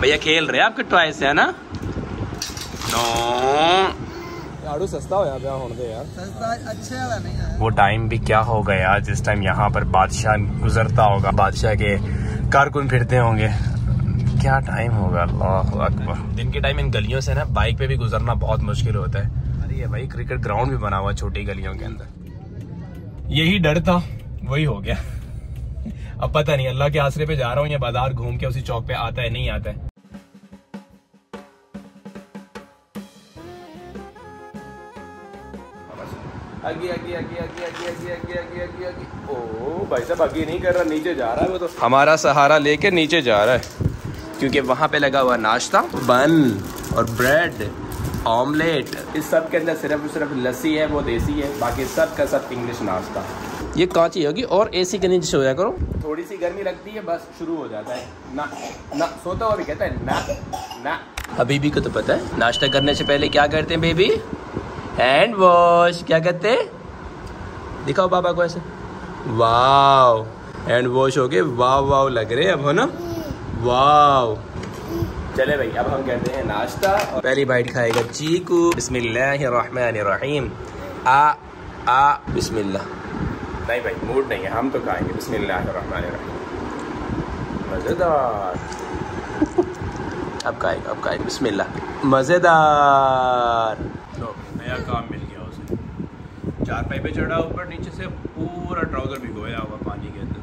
भैया खेल रहे आपके ट्वाइस है ना? नो वो टाइम भी क्या होगा यार जिस टाइम यहाँ पर बादशाह गुजरता होगा बादशाह के कारकुन फिरते होंगे। क्या टाइम होगा? अल्लाह अकबर। दिन के टाइम इन गलियों से ना बाइक पे भी गुजरना बहुत मुश्किल होता है। अरे ये भाई क्रिकेट ग्राउंड भी बना हुआ छोटी गलियों के अंदर। यही डर था वही हो गया। अब पता नहीं अल्लाह के आसरे पे जा रहा हूँ या बाज़ार घूम के उसी चौक पे आता है नहीं आता है। आगे आगे आगे आगे आगे आगे आगे आगे आगे आगे ओ भाई साहब आगे नहीं कर रहा नीचे जा रहा है वो तो। हमारा सहारा लेके नीचे जा रहा है। क्योंकि वहाँ पे लगा हुआ नाश्ता बन और ब्रेड ऑमलेट। इस सब के अंदर सिर्फ़ सिर्फ़ लस्सी है वो देसी है। बाकी सब का सब इंग्लिश नाश्ता। ये कांची होगी और एसी के नीचे सोया करो। थोड़ी सी गर्मी लगती है बस शुरू हो जाता है। ना ना सोता हुआ भी कहता है ना ना। हबीबी को तो पता है नाश्ता करने से पहले क्या करते हैं बेबी? हैंड वॉश क्या कहते? दिखाओ पापा को ऐसे। वाव हैंड वॉश हो गए। वाव वाव लग रहे अब हो ना? वाव चले भाई अब हम कहते हैं नाश्ता। और पहली बाइट खाएगा चीकू। बिस्मिल्लाहिर्रहमानिर्रहीम। आ आ बिस्मिल्लाह। नहीं भाई मूड नहीं है। हम तो खाएँगे। बिस्मिल्लाहिर्रहमानिर्रहीम। मज़ेदार। अब खाएगा अब खाएगा। बिस्मिल्लाह। मज़ेदार। नया काम मिल गया उसे। चार पाई पे चढ़ा, ऊपर नीचे से पूरा ट्राउज़र भिगोया हुआ पानी के अंदर।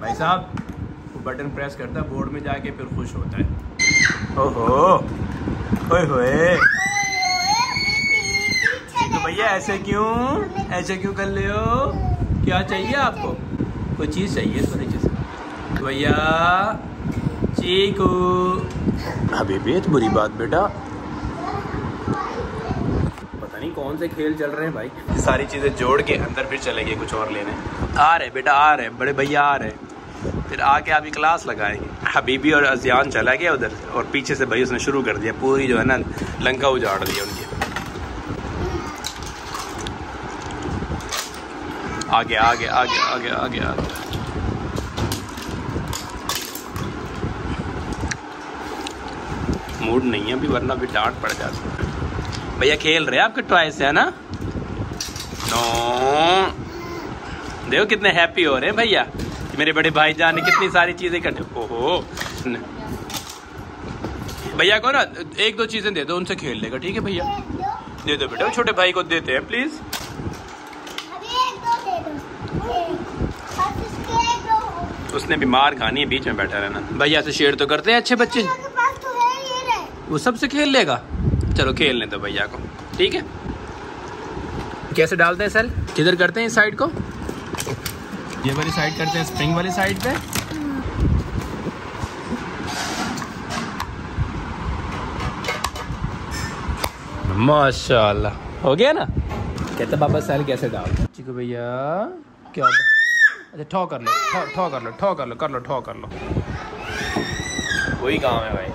भाई साहब बटन प्रेस करता है, बोर्ड में जाके फिर खुश होता है। ओहो ओए होए। तो भैया, ऐसे क्यों? ऐसे क्यों कर ले हो? क्या चाहिए आपको? कोई चीज़ चाहिए इसको नीचे से? भैया, चीकू। अभी तो बुरी बात, बेटा। कौन से खेल चल रहे हैं भाई? सारी चीज़ें जोड़ के अंदर फिर चलेंगे कुछ और लेने। आ रहे बेटा, आ रहे, बड़े भैया आ रहे। फिर आके अभी क्लास लगाएँगे। हबीबी और अजियान चला गया उधर और पीछे से भाई उसने शुरू कर दिया, पूरी जो है ना, लंका उजाड़ दिया उनकी। आगे आगे आगे आगे आगे आगे। मूड नहीं है अभी, वरना भी डांट पड़ जाती भैया खेल रहे हैं आपके टॉय से है ना? नो देखो कितने हैप्पी हो रहे हैं भैया। मेरे बड़े भाई जान ने कितनी सारी चीज़ें इकट्ठे ओहो। भैया को ना एक दो चीज़ें दे दो उनसे खेल लेगा ठीक है भैया? दे दो बेटा छोटे भाई को देते हैं प्लीज़ उसने भी मार खानी है बीच में बैठा रहना। भैया से शेयर तो करते हैं अच्छे बच्चे। वो सबसे खेल लेगा। चलो खेल लें तो भैया को। ठीक है? कैसे डालते हैं सर किधर करते हैं इस साइड को? ये वाली साइड करते हैं, स्प्रिंग वाली साइड पे। माशाल्लाह। हो गया ना? कहते पापा, सेल कैसे डालते ठीक है भैया। क्या अच्छा ठो कर लो ठो कर लो, ठो कर लो कर लो, ठो कर लो। वही काम है भाई।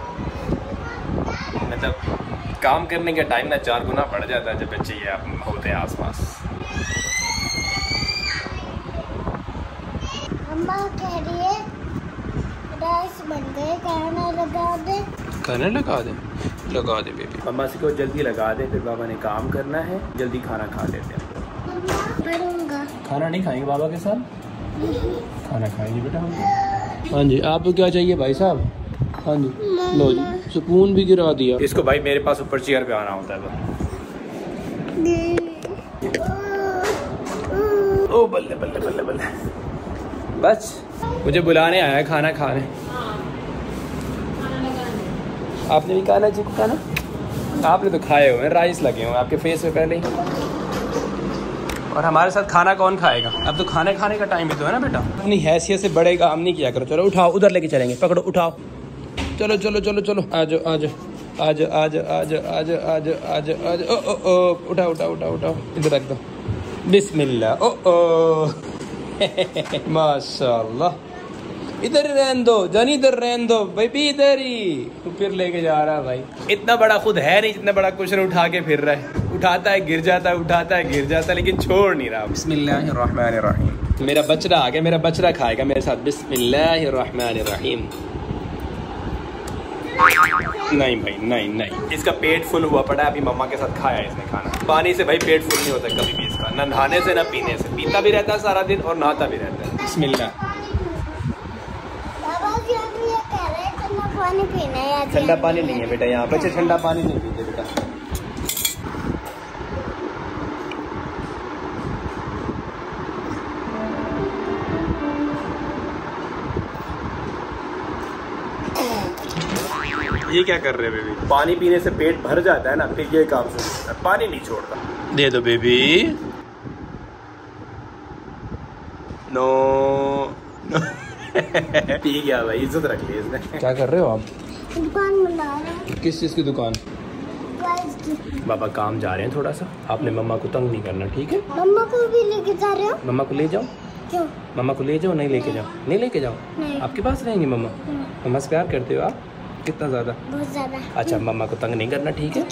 मतलब काम करने का टाइम ना चार गुना बढ़ जाता है जब बच्चे ये होते हैं आसपास। अम्मा कह रही है राइस बन गए खाना लगा दे। लगा दे? लगा दे बेबी मम्मा से को जल्दी लगा दे फिर बाबा ने काम करना है जल्दी खाना खा लेते हैं। खाना नहीं खाएँगे बाबा के साथ? खाना खाएँगे बेटा हम। हाँ जी आपको क्या चाहिए भाई साहब? हाँ जी लो जी। सुकून भी गिरा दिया। इसको भाई मेरे पास ऊपर चेयर पे आना होता है ओ, बल्ले बल्ले बल्ले बल्ले। बस, मुझे बुलाने आया है खाना खाने। आपने भी खाना जी खाना? आपने तो खाए हुए हैं राइस लगे हुए आपके फेस पे पहले ही। और हमारे साथ खाना कौन खाएगा? अब तो खाने खाने का टाइम भी तो है ना बेटा? अपनी हैसियत से बड़े काम नहीं किया करो। चलो उठाओ, उधर लेके चलेंगे, पकड़ो, उठाओ। चलो चलो चलो चलो। आ जाओ आ जाओ आज आज आज आज आज आज आज। ओ ओ ओ उठाओ उठाओ उठाओ उठाओ। इधर रख दो। बिस्मिल्लाह। ओ ओ। माशाल्लाह। इधर रहन दो जानी इधर रहन दो। भाई भी इधर ही। तो फिर लेके जा रहा है भाई। इतना बड़ा खुद है नहीं जितना बड़ा कुशन उठा के फिर रहा है। उठाता है गिर जाता है उठाता है गिर जाता है लेकिन छोड़ नहीं रहा। बिस्मिल्लाहिर्रहमानिर्रहीम। मेरा बचरा आ गया मेरा बचरा खाएगा मेरे साथ। बिस्मिल्लाहिर्रहमानिर्रहीम। नहीं भाई नहीं नहीं। इसका पेट फुल हुआ पड़ा है अभी मम्मा के साथ खाया इसने खाना। पानी से भाई पेट फुल नहीं होता कभी भी इसका। ना नहाने से ना पीने से। पीता भी रहता है सारा दिन और नहाता भी रहता है। बिस्मिल्लाह। बाबा जी अभी ये कह रहे हैं ठंडा पानी पीना है या ठंडा पानी नहीं है बेटा यहाँ बच्चे ठंडा पानी नहीं पीते बेटा। ये क्या कर रहे बेबी? पानी पीने से पेट भर जाता है ना फिर ये काम शुरू होता है। पानी नहीं छोड़ता। दे दो बेबी। नो। पी गया भाई इज़्ज़त रख ली इसने। क्या कर रहे हो आप? दुकान बना रहे किस चीज़ की दुकान? बाबा काम जा रहे हैं थोड़ा सा। आपने मम्मा को तंग नहीं करना ठीक है? मम्मा को भी लेके जा रहे हो? मम्मा को ले जाओ। क्यों? मम्मा को ले जाओ नहीं लेके जाओ। नहीं लेके जाओ? नहीं। आपके पास रहेंगी मम्मा? मम्मा से प्यार करते हो आप? कितना ज़्यादा? बहुत ज़्यादा। अच्छा मम्मा को तंग नहीं करना ठीक है?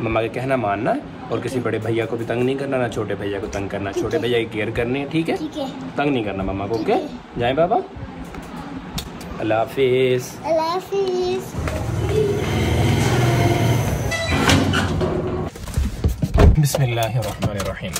मम्मा का कहना मानना और किसी बड़े भैया को भी तंग नहीं करना ना छोटे भैया को तंग करना। छोटे भैया की केयर करनी है ठीक है? तंग नहीं करना मम्मा को ओके? जाए बाबा। अल्लाह हाफिज़। अल्लाह हाफिज। बिस्मिल्लाहिर्रहमानिर्रहीम।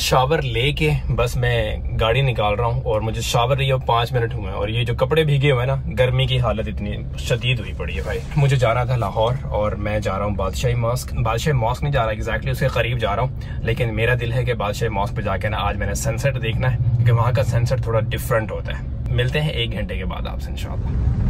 शावर लेके बस मैं गाड़ी निकाल रहा हूँ और मुझे शावर लिए पाँच मिनट हुए हैं। और ये जो कपड़े भीगे हुए हैं ना, गर्मी की हालत इतनी शदीद हुई पड़ी है भाई। मुझे जाना था लाहौर और मैं जा रहा हूँ बादशाही मॉस्क बादशाही मॉस्क नहीं जा रहा एग्जैक्टली उसके करीब जा रहा हूँ। लेकिन मेरा दिल है कि बादशाही मॉस्क पे जाके ना आज मैंने सनसेट देखना है, क्योंकि वहाँ का सनसेट थोड़ा डिफरेंट होता है। मिलते हैं एक घंटे के बाद आपसे इंशाल्लाह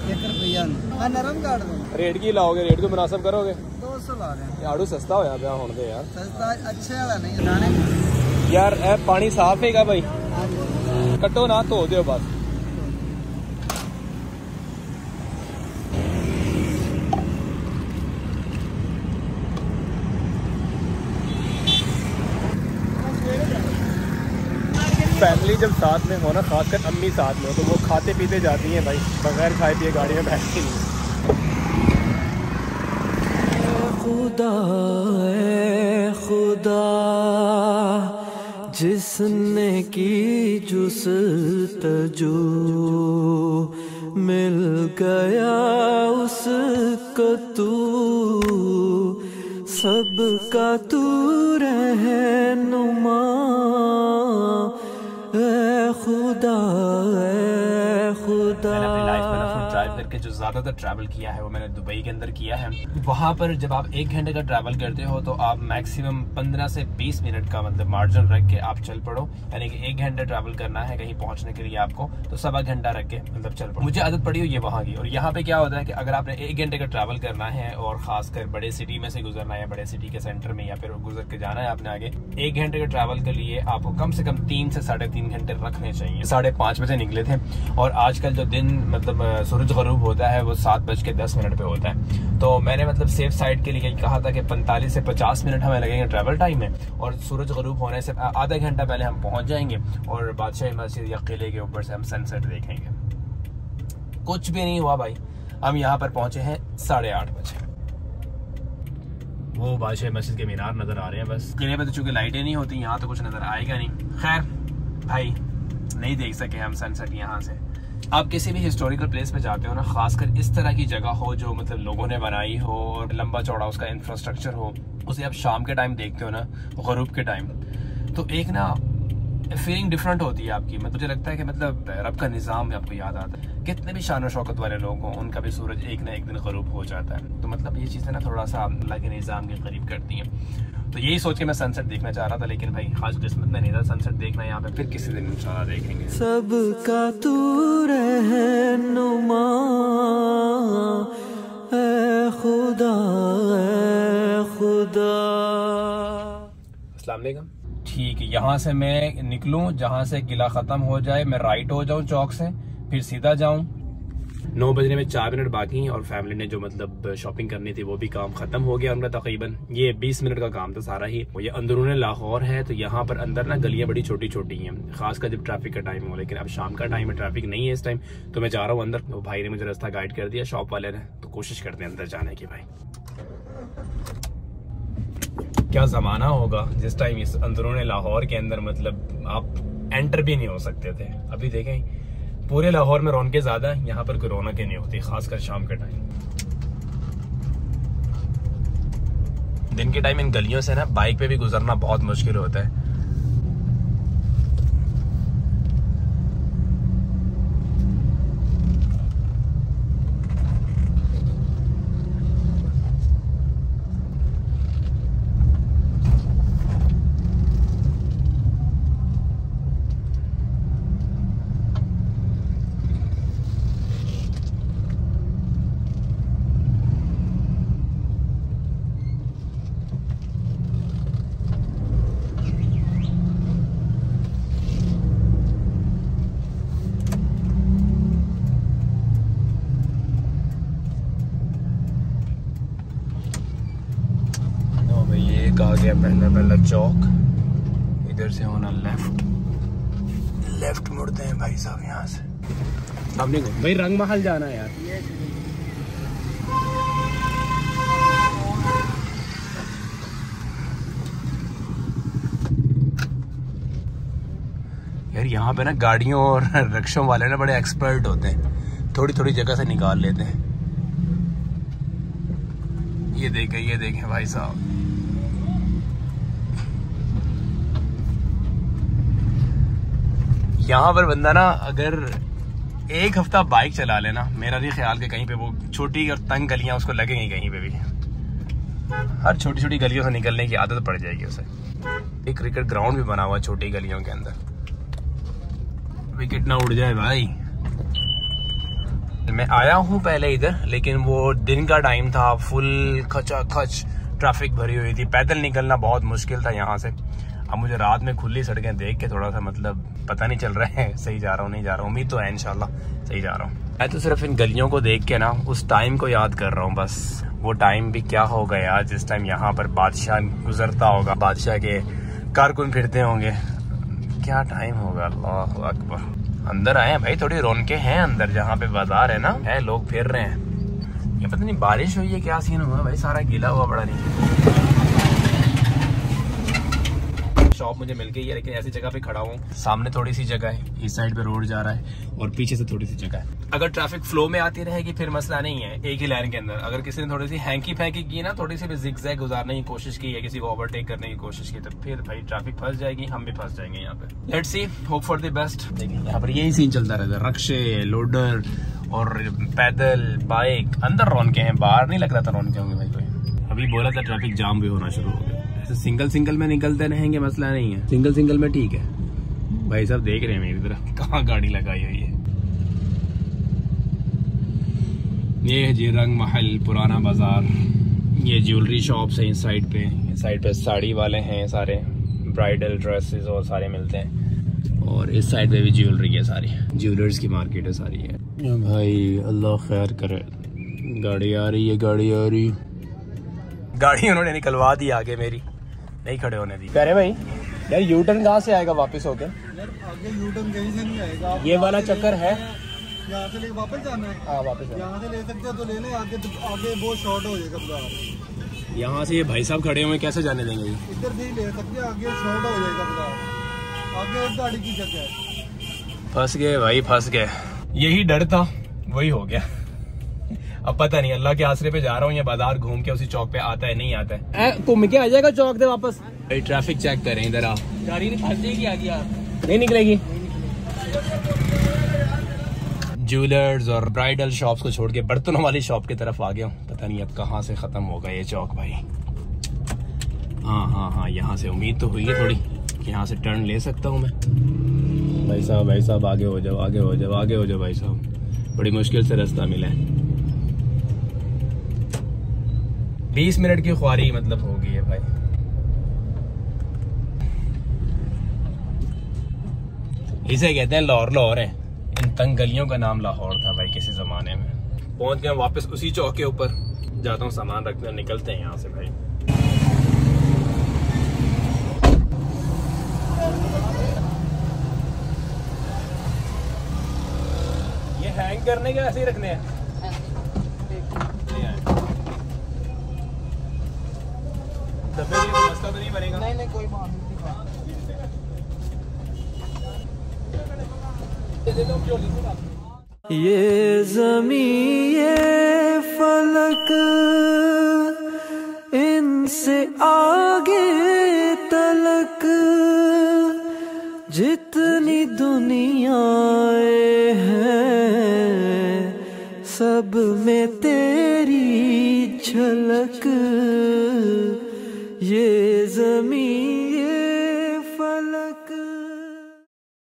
ਮਿੱਠਾ ਨਾ ਹੋਏਗਾ 1 ਰੁਪਈਆ ਨੂੰ ਆ ਨਰਮ ਕੱਟ ਦਿੰਦੇ ਰੇਟ ਕੀ ਲਾਓਗੇ ਰੇਟ ਕੋ ਮੁਨਾਸਬ ਕਰੋਗੇ 200 ਲਾ ਰਹੇ ਇਹ ਆੜੂ ਸਸਤਾ ਹੋਇਆ ਪਿਆ ਹੁਣ ਦੇ ਯਾਰ ਸਸਤਾ ਅੱਛੇ ਵਾਲਾ ਨਹੀਂ ਦਾਣੇ ਯਾਰ ਇਹ ਪਾਣੀ ਸਾਫ਼ ਹੈਗਾ ਭਾਈ ਹਾਂਜੀ ਕੱਟੋ ਨਾ ਧੋ ਦਿਓ ਬਸ फैमिली जब साथ में हो ना, खासकर अम्मी साथ में हो तो वो खाते पीते जाती हैं भाई। बगैर खाए पिए गाड़ी में बैठती नहीं खुदा खुदा, जिसने की जुस्तजू मिल गया उसको तू। सबका तू रहनुमा खुद ड्राइव करके जो ज़्यादातर ट्रैवल किया है, वो मैंने दुबई के अंदर किया है। वहाँ पर जब आप एक घंटे का ट्रैवल करते हो तो आप मैक्सिमम 15 से 20 मिनट का मतलब मार्जिन रख के आप चल पड़ो। यानी कि एक घंटे ट्रैवल करना है कहीं पहुँचने के लिए आपको तो सवा घंटा रख के मतलब चल पड़ो। मुझे आदत पड़ी हो ये वहाँ की। और यहाँ पे क्या होता है कि अगर आपने एक घंटे का ट्रैवल करना है, और खासकर बड़े सिटी में से गुजरना है बड़े सिटी के सेंटर में, या फिर गुजर के जाना है आपने आगे, एक घंटे के ट्रैवल के लिए आपको कम से कम तीन से साढ़े तीन घंटे रखने चाहिए। साढ़े बजे निकले थे, और आजकल जो दिन मतलब सूरज गरूब होता है वो सात बज के दस मिनट पे होता है। तो मैंने मतलब सेफ़ साइड के लिए कहा था कि पैंतालीस से पचास मिनट हमें लगेंगे ट्रैवल टाइम में और सूरज गरूब होने से आधा घंटा पहले हम पहुँच जाएँगे और बादशाही मस्जिद या किले के ऊपर से हम सनसेट देखेंगे। कुछ भी नहीं हुआ भाई। हम यहाँ पर पहुँचे हैं साढ़े आठ बजे। वो बादशाह मस्जिद के मीनार नज़र आ रहे हैं बस। किले पे तो चूँकि लाइटें नहीं होती यहाँ तो कुछ नज़र आएगा नहीं। खैर भाई नहीं देख सके हम सनसेट यहाँ से। आप किसी भी हिस्टोरिकल प्लेस पे जाते हो ना, खासकर इस तरह की जगह हो जो मतलब लोगों ने बनाई हो और लंबा चौड़ा उसका इंफ्रास्ट्रक्चर हो, उसे आप शाम के टाइम देखते हो ना, गरूब के टाइम तो एक ना फीलिंग डिफरेंट होती है आपकी। मतलब मुझे लगता है कि मतलब रब का निज़ाम आपको याद आता है। कितने भी शान शौकत वाले लोग हों, उनका भी सूरज एक ना एक दिन गरूब हो जाता है। तो मतलब ये चीज़ें ना थोड़ा सा अल्लाह के निज़ाम के करीब करती हैं। तो यही सोच के मैं सनसेट देखना चाह रहा था लेकिन भाई खास किस्मत में नहीं था सनसेट देखना यहाँ पे फिर किसी दिन इंशाल्लाह देखेंगे। सबका तू रहनुमा खुदा खुदा। अस्सलाम ठीक है यहाँ से मैं निकलूं जहाँ से किला खत्म हो जाए मैं राइट हो जाऊँ चौक से फिर सीधा जाऊँ नौ बजने में चार मिनट बाकी और फैमिली ने जो मतलब शॉपिंग करनी थी, वो भी काम खत्म हो गया उनका तकरीबन। ये बीस मिनट का काम था सारा ही। ये अंदरून लाहौर है तो यहाँ पर अंदर ना गलियाँ बड़ी छोटी छोटी हैं। खासकर जब ट्रैफ़िक का टाइम हो, लेकिन अब शाम का टाइम है ट्रैफ़िक नहीं है इस टाइम तो मैं जा रहा हूँ अंदर। तो भाई ने मुझे रास्ता गाइड कर दिया शॉप वाले ने। तो कोशिश करते हैं अंदर जाने की भाई। क्या जमाना होगा जिस टाइम इस अंदरून लाहौर के अंदर मतलब आप एंटर भी नहीं हो सकते थे। अभी देखें पूरे लाहौर में रौनकें ज़्यादा है, यहाँ पर कोई रौनकें नहीं होती, खासकर शाम के टाइम दिन के टाइम इन गलियों से ना बाइक पे भी गुजरना बहुत मुश्किल होता है नो भाई ये एक आ गया चौक। इधर से होना लेफ़्ट लेफ़्ट मुड़ते हैं भाई साहब यहाँ से। को भाई रंग महल जाना है यार। यार यहाँ पे ना गाड़ियों और रिक्शों वाले ना बड़े एक्सपर्ट होते हैं। थोड़ी थोड़ी जगह से निकाल लेते हैं। ये देखें ये देखें भाई साहब। यहाँ पर बंदा ना अगर एक हफ़्ता बाइक चला लेना मेरा नहीं ख्याल कि कहीं पे वो छोटी और तंग गलियाँ उसको लगेंगी कहीं पे भी। हर छोटी छोटी गलियों से निकलने की आदत पड़ जाएगी उसे। एक क्रिकेट ग्राउंड भी बना हुआ है छोटी गलियों के अंदर। विकेट ना उड़ जाए भाई। मैं आया हूँ पहले इधर, लेकिन वो दिन का टाइम था फुल खचा खच ट्रैफ़िक भरी हुई थी। पैदल निकलना बहुत मुश्किल था यहाँ से। अब मुझे रात में खुली सड़कें देख के थोड़ा सा मतलब पता नहीं चल रहा है, सही जा रहा हूँ, नहीं जा रहा हूँ। उम्मीद तो है इनशाला सही जा रहा हूँ। मैं तो सिर्फ़ इन गलियों को देख के ना, उस टाइम को याद कर रहा हूँ बस। वो टाइम भी क्या होगा यार, जिस टाइम यहाँ पर बादशाह गुजरता होगा, बादशाह के कारकुन फिरते होंगे। क्या टाइम होगा? अल्लाह अकबर। अंदर आए भाई, थोड़ी रौनकें हैं अंदर, जहाँ पे बाज़ार है ना। है, लोग फिर रहे हैं। ये पता नहीं बारिश हुई है, क्या सीन हुआ? भाई सारा गीला हुआ बड़ा नहीं। शॉप मुझे मिल गई है लेकिन ऐसी जगह पे खड़ा हूँ। सामने थोड़ी सी जगह है इस साइड पे रोड जा रहा है और पीछे से थोड़ी सी जगह है। अगर ट्रैफ़िक फ्लो में आती रहेगी फिर मसला नहीं है एक ही लाइन के अंदर। अगर किसी ने थोड़ी सी हैंकी फैंकी की ना थोड़ी सी भी जिग जैग गुजारने की कोशिश की है किसी को ओवरटेक करने की कोशिश की तो फिर भाई ट्रैफ़िक फंस जाएगी हम भी फंस जाएँगे यहाँ पे। Let see hope for the best यहाँ पर यही सीन चलता रहता है। रक्शे लोडर और पैदल बाइक अंदर रौनके हैं बाहर नहीं लग रहा था रौनके होंगे भाई कोई। अभी बोला था ट्रैफ़िक जाम भी होना शुरू हो गया। ऐसे सिंगल सिंगल में निकलते रहेंगे मसला नहीं है। सिंगल सिंगल में ठीक है। भाई साहब देख रहे हैं मेरी तरफ़ कहाँ गाड़ी लगाई हुई है। ये है जी रंग महल पुराना बाज़ार। ये ज्वेलरी शॉप्स हैं इस साइड पे। इस साइड पे साड़ी वाले हैं सारे। ब्राइडल ड्रेसेस और सारे मिलते हैं। और इस साइड पे भी ज्वेलरी है सारी। ज्वेलर्स की मार्केट है सारी है भाई अल्लाह खैर करे। गाड़ी आ रही है गाड़ी आ रही। गाड़ी उन्होंने निकलवा दी आगे मेरी। नहीं खड़े होने दी कह रहे भाई यार यू टर्न कहाँ से आएगा वापस होके? यार आगे यू टर्न कहीं से नहीं आएगा। आप ये वाला चक्कर है। यहाँ से लेके वापस जाना है। हाँ वापस यहाँ से ले सकते हो तो ले लें आगे आगे बहुत शॉर्ट हो जाएगा बाज़ार यहाँ से ये भाई साहब खड़े हुए कैसे जाने देंगे इधर भी ले सकते आगे शॉर्ट हो जाएगा बाज़ार आगे एक गाड़ी की जगह फंस गए भाई फंस गए। यही डर था वही हो गया। अब पता नहीं अल्लाह के आसरे पे जा रहा हूँ ये बाज़ार घूम के उसी चौक पे आता है नहीं आता है। घूम के आ जाएगा चौक से वापस? भाई ट्रैफ़िक चेक करें इधर आप गाड़ी फंस जाएगी आगे आप नहीं निकलेगी। ज्वेलर्स और ब्राइडल शॉप्स को छोड़ के बर्तनों वाली शॉप की तरफ़ आ गया हूँ। पता नहीं अब कहाँ से खत्म होगा ये चौक भाई। हाँ हाँ हाँ यहाँ से उम्मीद तो हुई है थोड़ी कि यहाँ से टर्न ले सकता हूँ मैं। भाई साहब भाई साहब आगे हो जाओ आगे हो जाओ आगे हो जाओ भाई साहब। बड़ी मुश्किल से रास्ता मिला है। बीस मिनट की खुआरी मतलब हो गई है भाई। इसे कहते हैं लाहौर लाहौर है। इन तंग गलियों का नाम लाहौर था भाई किसी जमाने में। पहुँच गए वापस उसी चौक के ऊपर। जाता हूँ सामान रखते निकलते हैं यहाँ से भाई। ये हैंग करने के ऐसे ही रखने हैं। तो नहीं बनेगा। नहीं नहीं कोई बात नहीं ये जमी ये फलक इनसे आगे तलक जितनी दुनियाएँ हैं सब में तेरी झलक। ये जमी ये फलक